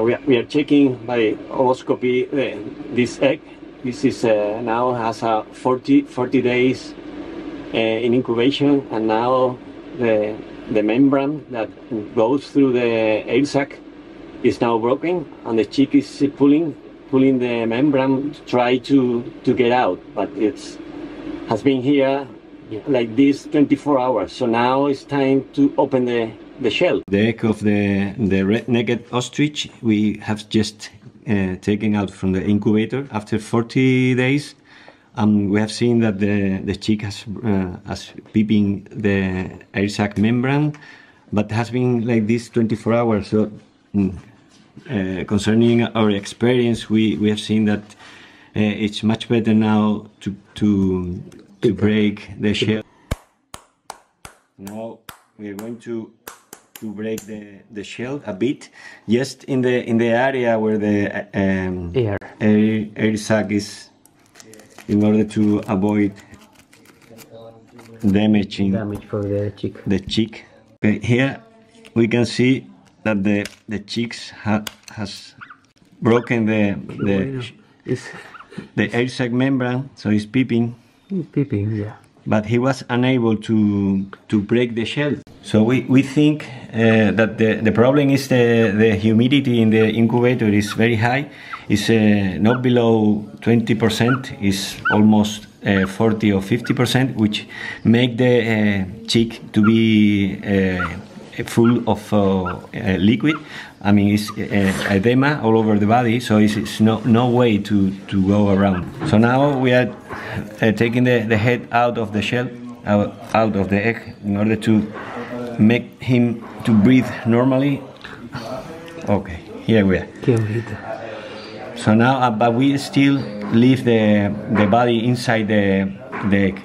We, are, we are checking by ovoscopy uh, this egg. This is uh, now has a 40, 40 days uh, in incubation, and now the the membrane that goes through the air sac is now broken, and the chick is pulling pulling the membrane to try to to get out, but it's has been here like this 24 hours. So now it's time to open the the shell. The egg of the the red-necked ostrich we have just uh, taken out from the incubator after 40 days. Um, we have seen that the, the chick has, uh, has peeping the air sac membrane, but has been like this 24 hours. So, mm, uh, concerning our experience, we, we have seen that uh, it's much better now to, to, to break the shell. Now we are going to to break the, the shell a bit, just in the in the area where the um, Air. air, air sac is, in order to avoid damaging Damage for the chick. the cheek. Okay, here we can see that the the cheeks ha, has broken the the It's the air sac membrane, so it's peeping peeping, yeah. But he was unable to to break the shell. So we, we think uh, that the, the problem is the, the humidity in the incubator is very high. It's uh, not below 20%, it's almost uh, 40 or 50%, which make the uh, chick to be uh, full of uh, liquid. I mean, it's edema all over the body, so it's, it's no, no way to, to go around. So now we are uh, taking the, the head out of the shell, out, out of the egg, in order to make him to breathe normally. Okay, here we are. So now, uh, but we still leave the, the body inside the, the egg.